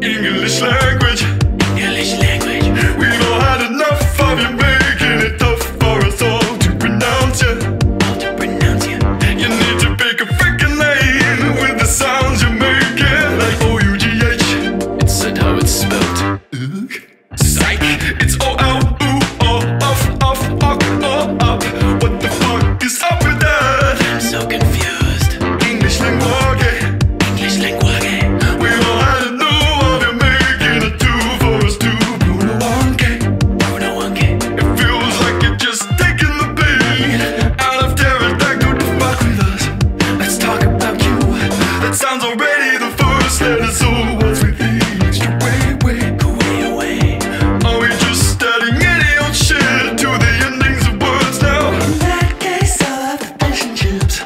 English language. English language. We've all had enough of you making it tough for us all to pronounce you. To pronounce you? You need to pick a freaking name with the sounds you're making, like O U G H. It's said how it's spelled. Psych, it's O L the first letter, so what's with the extra way, way? Way away. Are we just adding any old shit to the endings of words now? In that case, I'll have the fish and chips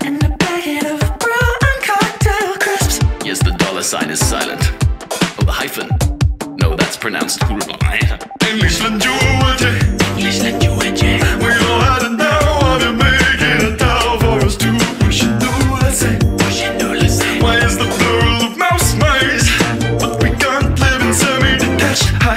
and a packet of prawn cocktail crisps. Yes, the dollar sign is silent. Oh, the hyphen. No, that's pronounced. English language.